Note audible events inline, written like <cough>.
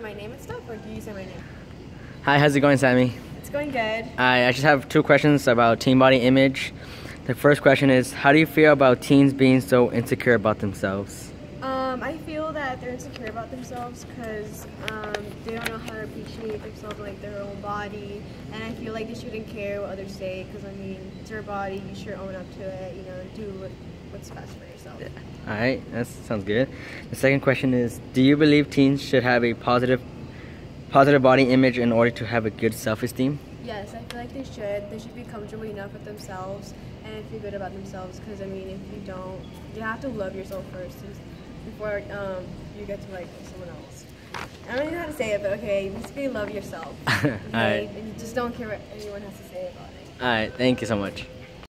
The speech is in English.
my name and stuff, or do you say my name? Hi, how's it going, Sammy? It's going good. I, I just have two questions about teen body image. The first question is, how do you feel about teens being so insecure about themselves? Um, I feel that they're insecure about themselves because um, they don't know how to appreciate themselves, like their own body, and I feel like they shouldn't care what others say because I mean, it's your body, you should own up to it, you know, do what, what's best for yourself. Yeah. All right, that sounds good. The second question is, do you believe teens should have a positive, positive body image in order to have a good self-esteem? Yes, I feel like they should. They should be comfortable enough with themselves and feel good about themselves. Because I mean, if you don't, you have to love yourself first before um, you get to like someone else. I don't even know how to say it, but okay, basically love yourself. <laughs> Okay? Alright. And you just don't care what anyone has to say about it. All right, thank you so much.